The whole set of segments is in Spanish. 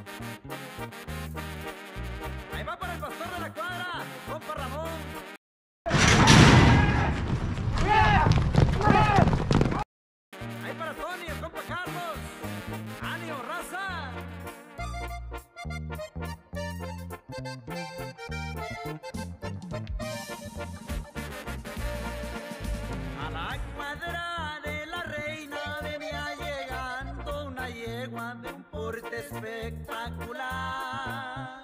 we espectacular.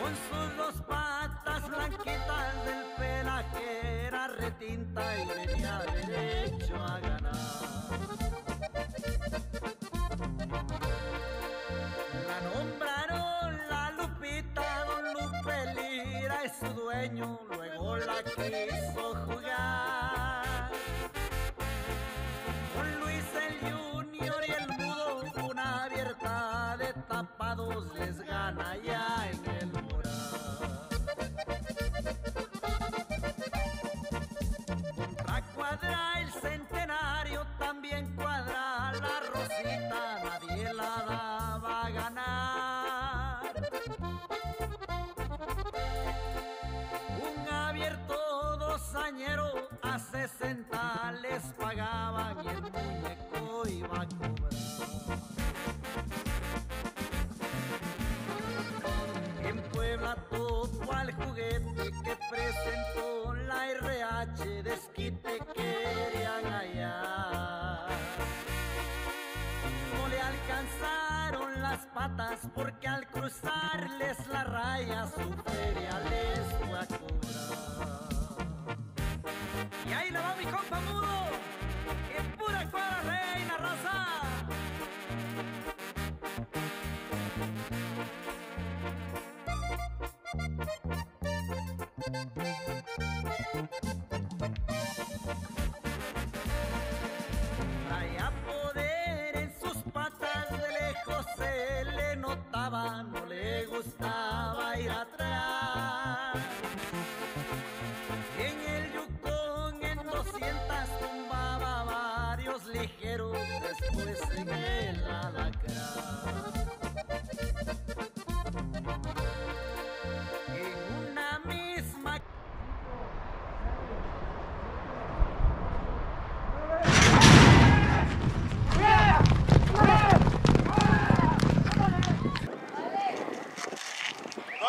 Con sus dos patas blanquitas del pelaje era retinta y venía derecho a ganar. La nombraron la Lupita, don Lupe Lira es su dueño, luego la quiso jugar. Cuadra el centenario, también cuadra la Rosita, nadie la daba a ganar. Un abierto dosañero a 60 les pagaban y el muñeco iba a cobrar. En Puebla topo al juguete que presentó RH desquite querían hallar. No le alcanzaron las patas porque al cruzarles la raya su feria les fue a cobrar. Y ahí le va mi compa mudo, en pura cuadra reina raza.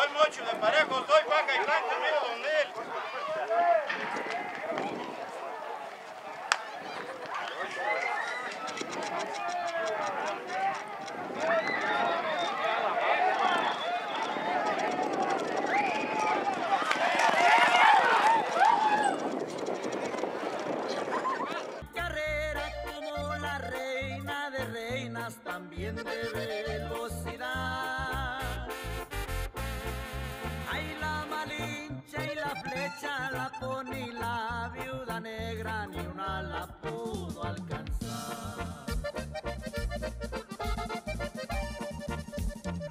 Soy mocho de parejo, soy vaca y blanca, mira donde él. carrera como la reina de reinas, también de velocidad. Negra, ni una la pudo alcanzar.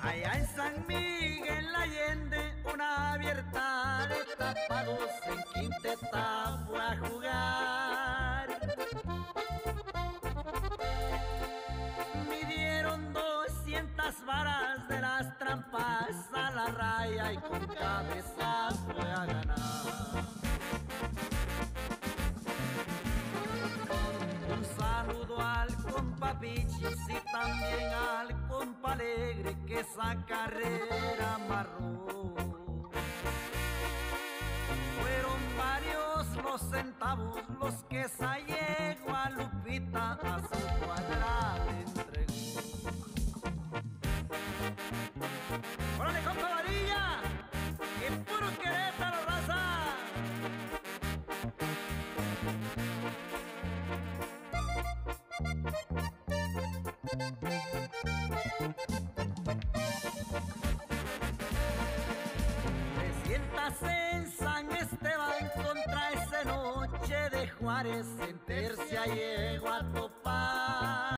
Allá en San Miguel Allende, una abierta de tapados en quinteta fue a jugar. Midieron 200 varas de las trampas a la raya y con cabeza Y también al compa Alegre que esa carrera amarró. Fueron varios los centavos los que esa en San Esteban contra esa noche de Juárez, en tercia llego a topar.